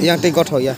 yang tingkat hoya.